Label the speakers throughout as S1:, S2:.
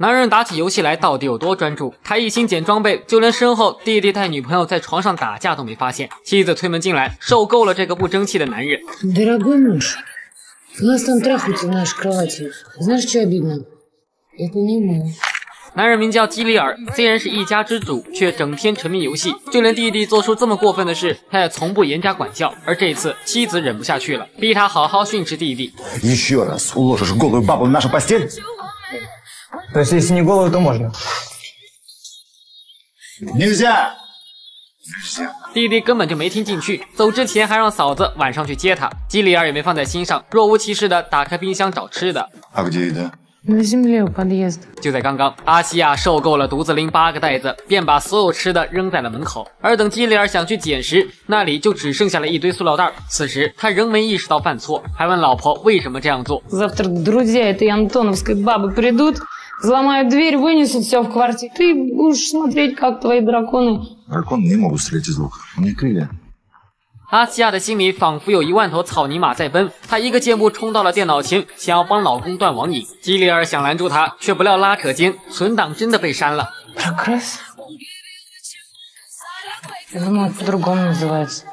S1: 男人打起游戏来到底有多专注？他一心捡装备，就连身后弟弟带女朋友在床上打架都没发现。妻子推门进来，受够了这个不争气的男人。男人名叫基里尔，虽然是一家之主，却整天沉迷游戏，就连弟弟做出这么过分的事，他也从不严加管教。而这次，妻子忍不下去了，逼他好好训斥弟弟。弟弟根本就没听进去，走之前还让嫂子晚上去接他。基里尔也没放在心上，若无其事的打开冰箱找吃的。就在刚刚，阿西亚受够了独自拎八个袋子，便把所有吃的扔在了门口。而等基里尔想去捡时，那里就只剩下了一堆塑料袋。此时他仍没意识到犯错，还问老婆为什么这样做。阿西亚的心里仿佛有一万头草泥马在奔，她一个箭步冲到了电脑前，想要帮老公断网瘾。基里尔想拦住她，却不料拉扯间，存档真的被删了。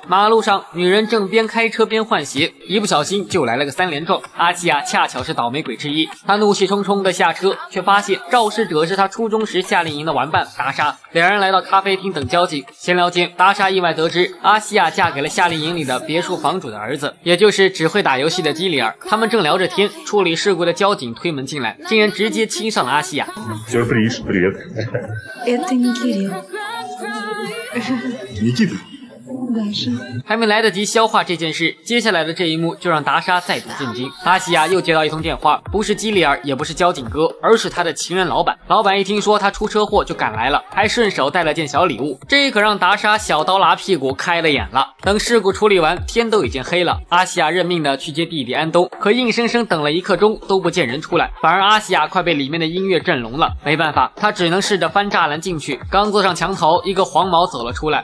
S1: 马路上，女人正边开车边换鞋，一不小心就来了个三连撞。阿西亚恰巧是倒霉鬼之一，她怒气冲冲的下车，却发现肇事者是她初中时夏令营的玩伴达莎。两人来到咖啡厅等交警，闲聊间，达莎意外得知阿西亚嫁给了夏令营里的别墅房主的儿子，也就是只会打游戏的基里尔。他们正聊着天，处理事故的交警推门进来，竟然直接亲上了阿西亚。你记得。还没来得及消化这件事，接下来的这一幕就让达莎再度震惊。阿西亚又接到一通电话，不是基里尔，也不是交警哥，而是他的情人老板。老板一听说他出车祸，就赶来了，还顺手带了件小礼物。这可让达莎小刀拉屁股开了眼了。等事故处理完，天都已经黑了。阿西亚认命的去接弟弟安东，可硬生生等了一刻钟都不见人出来，反而阿西亚快被里面的音乐震聋了。没办法，他只能试着翻栅栏进去。刚坐上墙头，一个黄毛走了出来。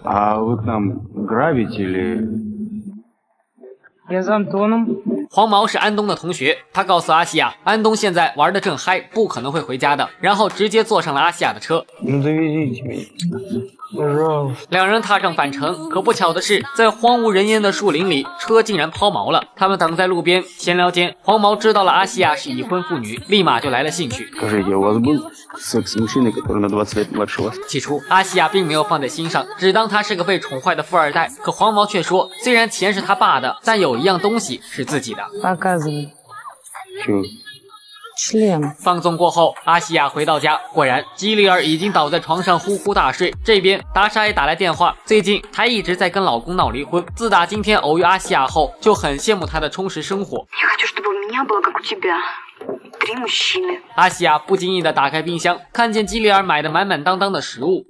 S1: 黄毛是安东的同学，他告诉阿西亚，安东现在玩的正嗨，不可能会回家的，然后直接坐上了阿西亚的车。两人踏上返程，可不巧的是，在荒无人烟的树林里，车竟然抛锚了。他们等在路边闲聊间，黄毛知道了阿西亚是已婚妇女，立马就来了兴趣。起初，阿西亚并没有放在心上，只当他是个被宠坏的富二代。可黄毛却说，虽然钱是他爸的，但有一样东西是自己的。放纵过后，阿西亚回到家，果然基里尔已经倒在床上呼呼大睡。这边达莎也打来电话，最近她一直在跟老公闹离婚。自打今天偶遇阿西亚后，就很羡慕她的充实生活。阿西亚不经意的打开冰箱，看见基里尔买的满满当当的食物。